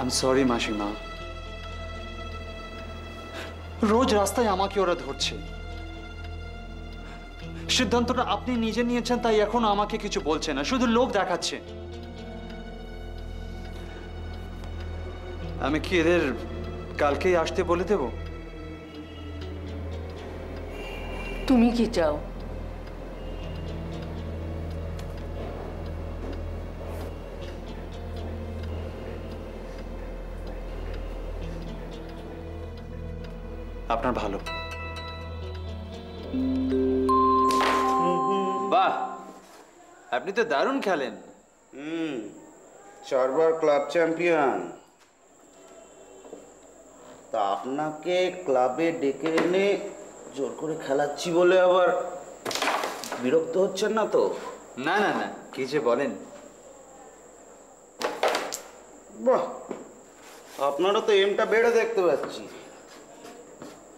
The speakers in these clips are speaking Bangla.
আই এম সরি মাসিমা। রোজ রাস্তায় আমাকে ওরা ধরছে। সিদ্ধান্তটা আপনি নিজে নিয়েছেন, তাই এখন আমাকে কিছু বলছে না, শুধু লোভ দেখাচ্ছে। আমি কি এদের কালকেই আসতে বলে দেব? তুমি কি চাও? আপনার ভালো। বাহ আপনি তো দারুণ খেলেন। হুম চারবার ক্লাব চ্যাম্পিয়ন। তা আপনাকে ক্লাবে ডেকে এনে জোর করে খেলাচ্ছি বলে আবার বিরক্ত হচ্ছেন না তো? না না না কি যে বলেন। বাহ আপনারও তো এমটা বেড়ে দেখতে পাচ্ছি।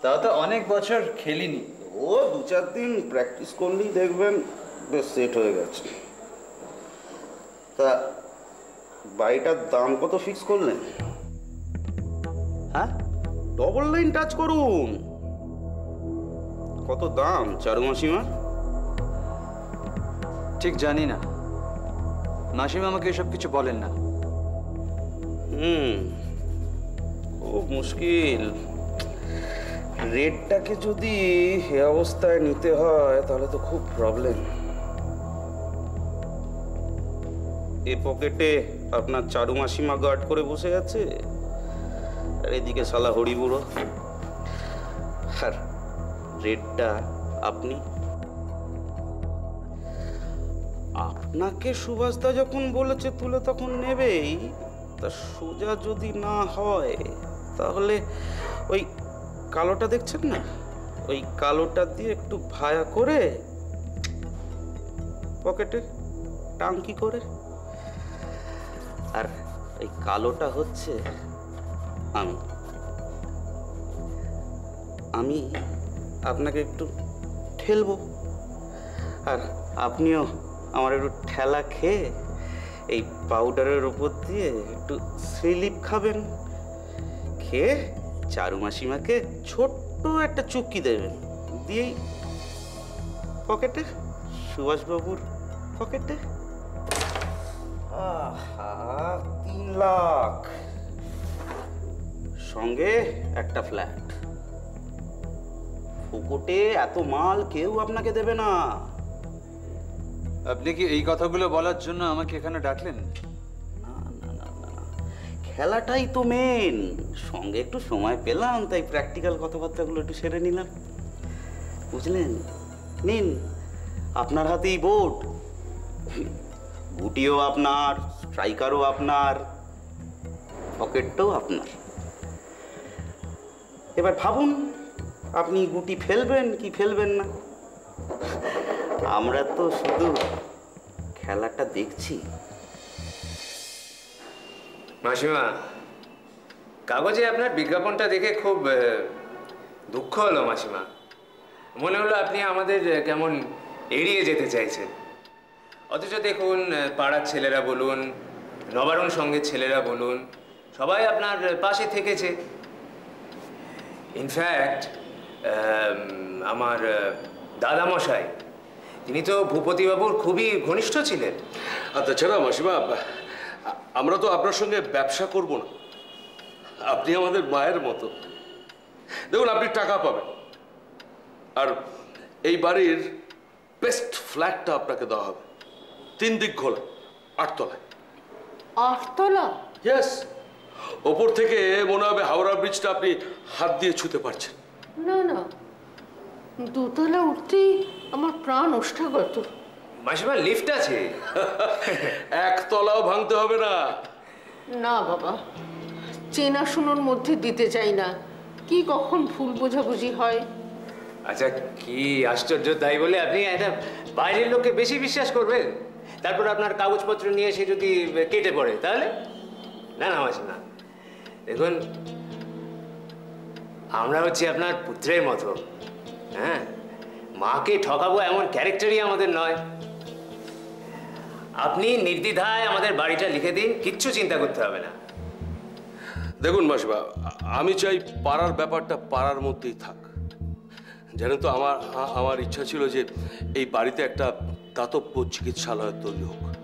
তাও তো অনেক বছর খেলিনি। ও দু চার দিন প্র্যাকটিস করলেই দেখবেন বেশ সেট হয়ে গেছে। তা বাড়িটার দাম কত ফিক্স করলেন? হ্যাঁ? ডবল লাইন টাচ করুন। কত দাম চারু মাসিমা? ঠিক জানি না। মাসিমা আমাকে এসব কিছু বলেন না। হুম ও মুশকিল। রেটটাকে যদি এ অবস্থায় নিতে হয়, তাহলে তো খুব প্রবলেম এ পকেটে আপনার চারু মাসিমা গার্ড করে বসে আছে, আর এদিকে শালা হরিবুড়ো আর রেটটা আপনি। আপনাকে সুভাষদা যখন বলেছে তুলে তখন নেবেই, তা সোজা যদি না হয়, তাহলে ওই কালোটা দেখছেন না? ওই কালোটা দিয়ে একটু ভায়া করে পকেটে টাঙ্কি করে। আর এই কালোটা হচ্ছে আমি। আমি আপনাকে একটু ঠেলবো। আর আপনিও আমার একটু ঠেলা খেয়ে এই পাউডারের উপর দিয়ে একটু স্লিপ খাবেন। খেয়ে চারু মাসিমাকে ছোট্ট একটা চুক্কি দেবেন। দিয়েই পকেটে সুভাষবাবুর পকেটে। তিন লাখ। সঙ্গে একটা ফ্ল্যাট। ফুকুটে এত মাল কেউ আপনাকে দেবে না। আপনি কি এই কথাগুলো বলার জন্য আমাকে এখানে ডাকলেন। খেলাটাই তো মেন সঙ্গে একটু সময় পেলাম, তাই প্র্যাকটিক্যাল কথাবার্তাগুলো একটু সেরে নিলাম। বুঝলেন? নিন আপনার হাতেই বোর্ড গুটিও আপনার স্ট্রাইকারও আপনার পকেটটাও আপনার। এবার ভাবুন, আপনি গুটি ফেলবেন কি ফেলবেন না? আমরা তো শুধু খেলাটা দেখছি। মাসিমা, কাগজে আপনার বিজ্ঞাপনটা দেখে খুব দুঃখ হলো মাসিমা। মনে হলো আপনি আমাদের কেমন এড়িয়ে যেতে চাইছেন। অথচ দেখুন পাড়ার ছেলেরা বলুন, নবারণ সঙ্গের ছেলেরা বলুন, সবাই আপনার পাশে থেকেছে। ইনফ্যাক্ট আমার দাদামশাই তিনি তো ভূপতিবাবুর খুবই ঘনিষ্ঠ ছিলেন। আর তাছাড়া মাসিমা আমরা তো আপনার সঙ্গে ব্যবসা করব না। আপনি আমাদের মায়ের মতো। দেখুন আপনি টাকা পাবেন। আর এই বাড়ির বেস্ট ফ্ল্যাটটা আপনাকে দেওয়া হবে। তিন দিক ঘোলা আটতলায়। আটতলা? ইয়েস ওপর থেকে মনে হবে হাওড়া ব্রিজটা আপনি হাত দিয়ে ছুতে পারছেন। না না। দোতলা উঠতেই আমার প্রাণ ওষ্ঠাগত মাসিমা লিফট আছে। একতলাও ভাঙতে হবে না। না বাবা। চেনাশোনার মধ্যে দিতে চাই না। কি কখন ভুল বোঝাবুঝি হয়? আচ্ছা কি আশ্চর্য তাই বলে আপনি একটা বাইরের লোককে বেশি বিশ্বাস করবেন? তারপর আপনার কাগজপত্র নিয়ে সে যদি কেটে পড়ে তাহলে? না না মাসি না দেখুন আমরা হচ্ছে আপনার পুত্রের মতো। হ্যাঁ? মাকে ঠকাবো এমন ক্যারেক্টারই আমাদের নয়। আপনি নির্দ্বিধায় আমাদের বাড়িটা লিখে দিন কিচ্ছু চিন্তা করতে হবে না। দেখুন মাসিমা আ- আমি চাই পাড়ার ব্যাপারটা পাড়ার মধ্যেই থাক। জানেন তো আমার আমার ইচ্ছা ছিল যে এই বাড়িতে একটা দাতব্য চিকিৎসালয় তৈরি হোক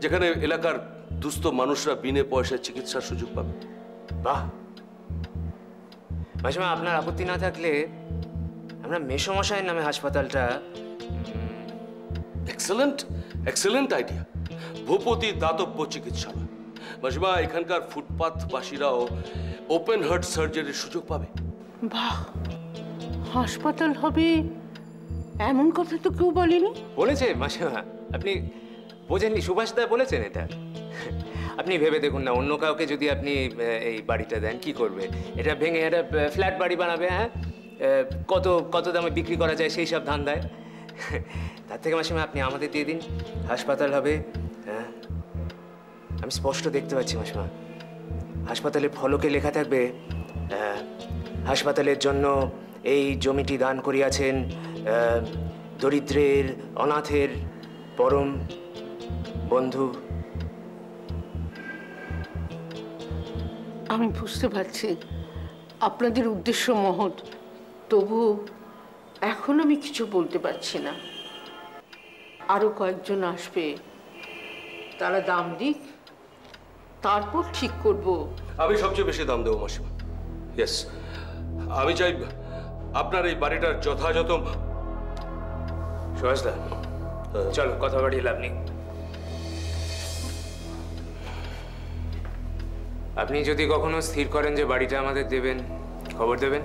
যেখানে এলাকার দুস্থ মানুষরা বিনে পয়সায় চিকিৎসার সুযোগ পাবে। বাহ। মাসিমা আপনার আপত্তি না থাকলে আমরা মেসমশাইয়ের নামে হাসপাতালটা এক্সেলেন্ট এক্সেলেন্ট আইডিয়া ভূপতি দাতব্য চিকিৎসালয়। মাসিমা এখানকার ফুটপাথবাসীরাও ওপেন হার্ট সার্জারির সুযোগ পাবে। বাহ হাসপাতাল হবে এমন কথা তো কেউ বলেনি। বলেছে মাসিমা আপনি বোঝেননি সুভাষ দা বলেছেন এটা। আপনি ভেবে দেখুন না অন্য কাউকে যদি আপনি এই বাড়িটা দেন কি করবে? এটা ভেঙে একটা ফ্ল্যাট বাড়ি বানাবে হ্যাঁ? কত কত দামে বিক্রি করা যায় সেই সব ধান্দায়। তার থেকে মাসিমা আপনি আমাদের দিয়ে দিন। হাসপাতাল হবে হ্যাঁ? আমি স্পষ্ট দেখতে পাচ্ছি মাসিমা হাসপাতালের ফলকে লেখা থাকবে হাসপাতালের জন্য এই জমিটি দান করিয়াছেন দরিদ্রের, অনাথের পরম বন্ধু। আমি বুঝতে পারছি। আপনাদের উদ্দেশ্য মহৎ তবু এখন আমি কিছু বলতে পারছি না। আরও কয়েকজন আসবে। তারা দাম দিক তারপর ঠিক করব। আমি সবচেয়ে বেশি দাম দেবো মাসিমা। ইয়েস আমি চাই আপনার এই বাড়িটার যথাযথ সুভাষ চলো কথা বাড়িয়ে লাভ নেই। আপনি যদি কখনো স্থির করেন যে বাড়িটা আমাদের দেবেন খবর দেবেন?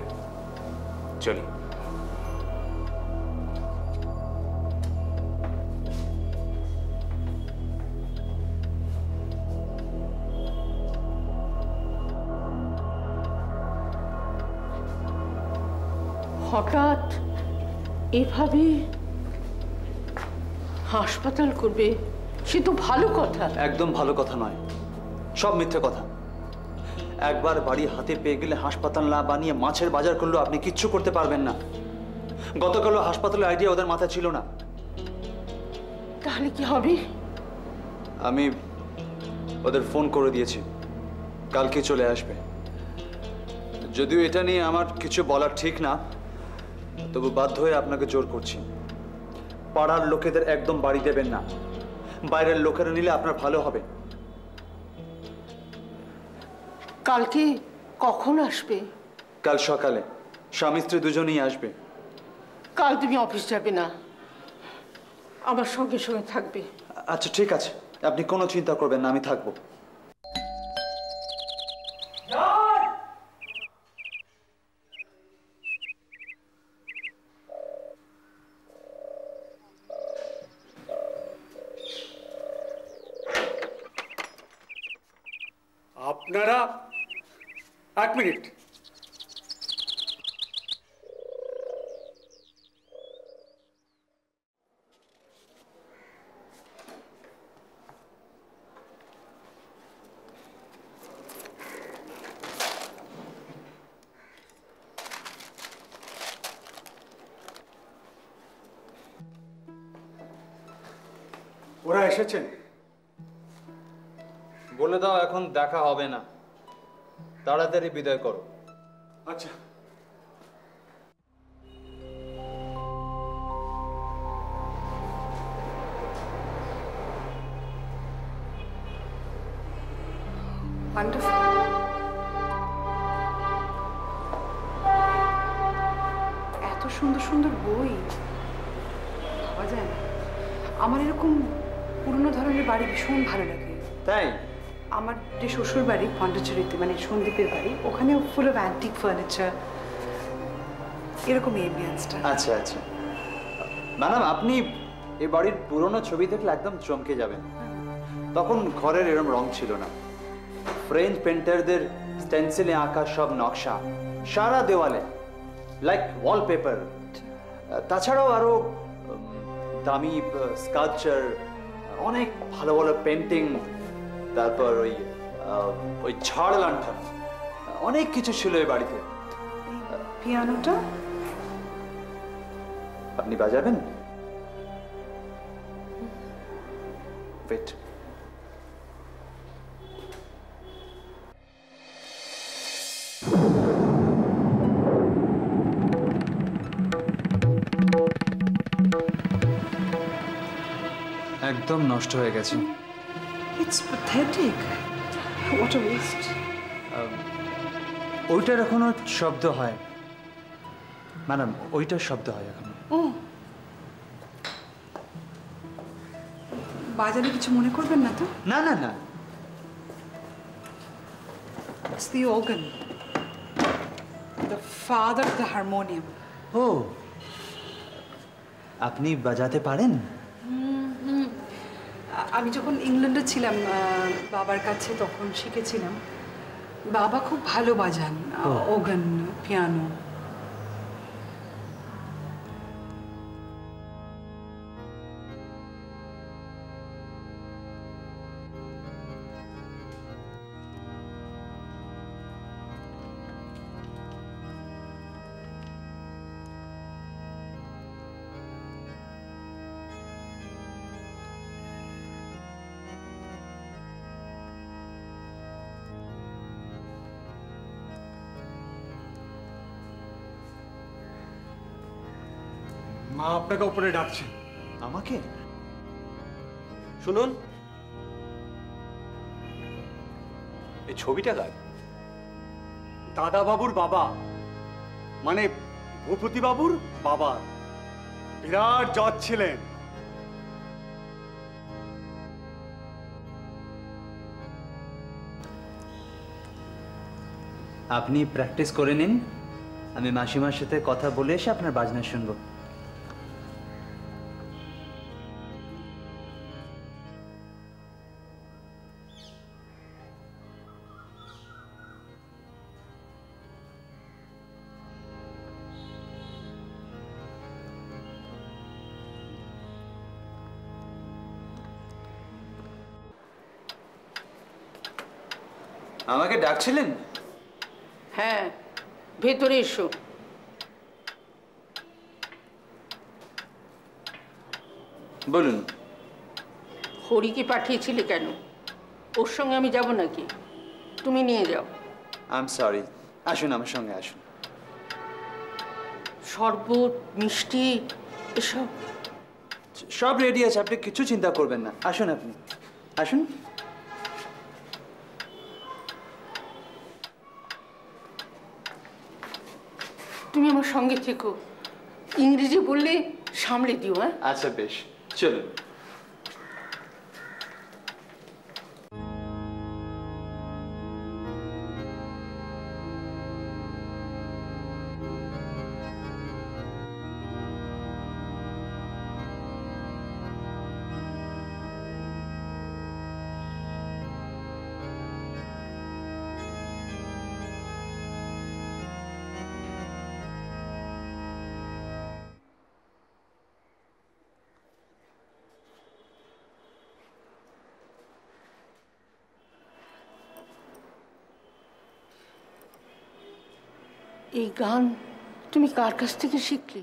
চলি হঠাৎ এভাবে হাসপাতাল করবে সে তো ভালো কথা। একদম ভালো কথা নয়। সব মিথ্যে কথা। একবার বাড়ি হাতে পেয়ে গেলে হাসপাতাল না বানিয়ে মাছের বাজার করলেও আপনি কিচ্ছু করতে পারবেন না। গতকালও হাসপাতালের আইডিয়া ওদের মাথায় ছিল না। তাহলে কি হবে? আমি ওদের ফোন করে দিয়েছি। কালকে চলে আসবে। যদিও এটা নিয়ে আমার কিছু বলার ঠিক না তবু বাধ্য হয়ে আপনাকে জোর করছি। পাড়ার লোকেদের একদম বাড়ি দেবেন না। বাইরের লোকেরা নিলে আপনার ভালো হবে। কালকে কখন আসবে? কাল সকালে। স্বামী স্ত্রী দুজনেই আসবে। কাল তুমি অফিস যাবে না। আমার সঙ্গে সঙ্গে থাকবে। আচ্ছা ঠিক আছে। আপনি কোনো চিন্তা করবেন না আমি থাকব। আপনারা এক মিনিট। ওরা এসেছেন? বলে দাও এখন দেখা হবে না। তাড়াতাড়ি বিদায় করো। আচ্ছা। Wonderful. এত সুন্দর সুন্দর বই। ভাবা যায় না। আমার এরকম পুরনো ধরনের বাড়ি ভীষণ ভালো লাগে। তাই? আমার যে শ্বশুর বাড়ি পন্ডিচেরিতে মানে সন্দীপের বাড়ি ওখানেও ফুল অফ অ্যান্টিক ফার্নিচার এরকম এমবিয়েন্সটা আচ্ছা আচ্ছা। ম্যাডাম আপনি এই বাড়ির পুরনো ছবি দেখলে একদম চমকে যাবেন। তখন ঘরের এরম রং ছিল না। ফ্রেঞ্চ পেন্টারদের স্টেন্সিলে আঁকা সব নকশা সারা দেওয়ালে লাইক ওয়ালপেপার তাছাড়াও আরও উম, দামি স্কাল্পচার অনেক ভালো ভালো পেন্টিং তারপর ওই ওই ঝড় লণ্ঠন অনেক কিছু ছিল ওই বাড়িতে। পিয়ানোটা? আপনি বাজাবেন? একদম নষ্ট হয়ে গেছে। It's pathetic what a waste ওইটার এখনও শব্দ হয়। ম্যাডাম ওইটার শব্দ হয় এখনও। ও। বাজারে কিছু মনে করবেন না তো? না না না। It's the organ. The father of the harmonium. ও। আপনি বাজাতে পারেন? আ- আমি যখন ইংল্যান্ডে ছিলাম বাবার কাছে তখন শিখেছিলাম বাবা খুব ভালো বাজান ওগান পিয়ানো। মা আপনাকে উপরে ডাকছে। আমাকে? শুনুন। এই ছবিটা কার? দাদা বাবুর বাবা। মানে ভূপতি বাবুর বাবা। বিরাট জজ ছিলেন। আপনি প্র্যাকটিস করে নিন। আমি মাসিমার সাথে কথা বলে এসে আপনার বাজনা শুনব। আমাকে ডাকছিলেন? হ্যাঁ ভেতরে এসো। বলুন। হরিকে পাঠিয়েছিলে কেন? ওর সঙ্গে আমি যাব নাকি? তুমি নিয়ে যাও। আই এম সরি আসুন আমার সঙ্গে আসুন। শরবত মিষ্টি এসব। সব রেডি আছে আপনি কিছু চিন্তা করবেন না। আসুন আপনি। আসুন। তুমি আমার সঙ্গে থেকো। ইংরেজি বললে সামলে দিও হ্যাঁ? আচ্ছা বেশ। চলুন। এই গান তুমি কার কাছ থেকে শিখলে?